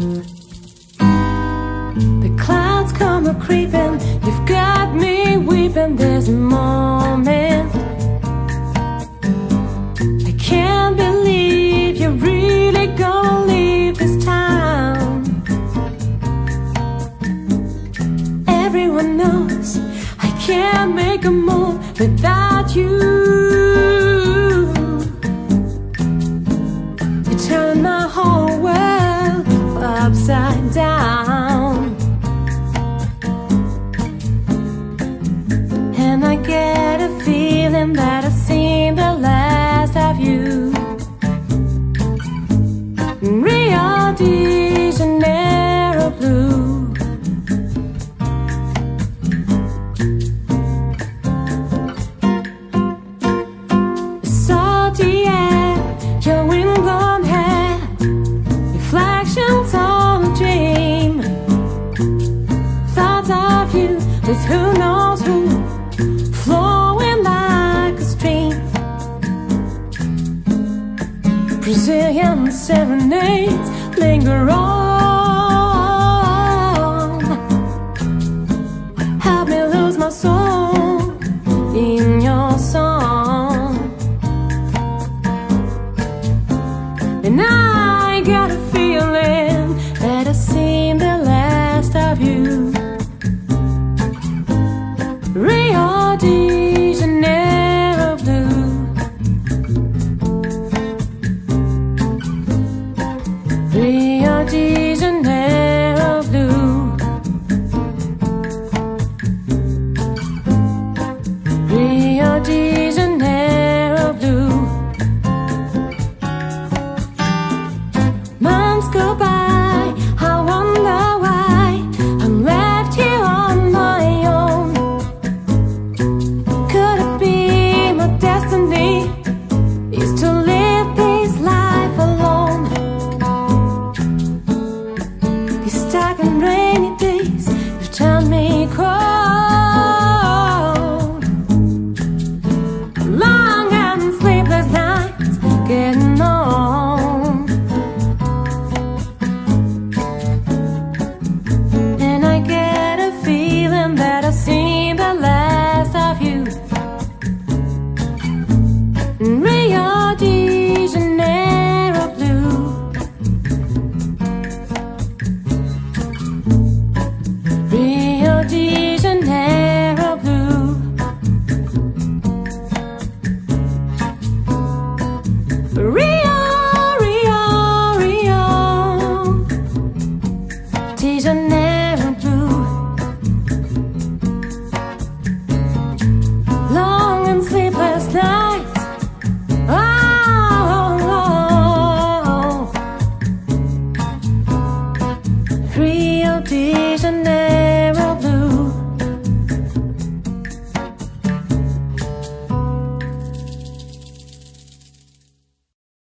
The clouds come a creeping, you've got me weeping. this moment I can't believe you're really gonna leave this town. Everyone knows I can't make a move without you. upside down. It's who knows who Flowing like a stream? Brazilian serenades linger on. Breathe.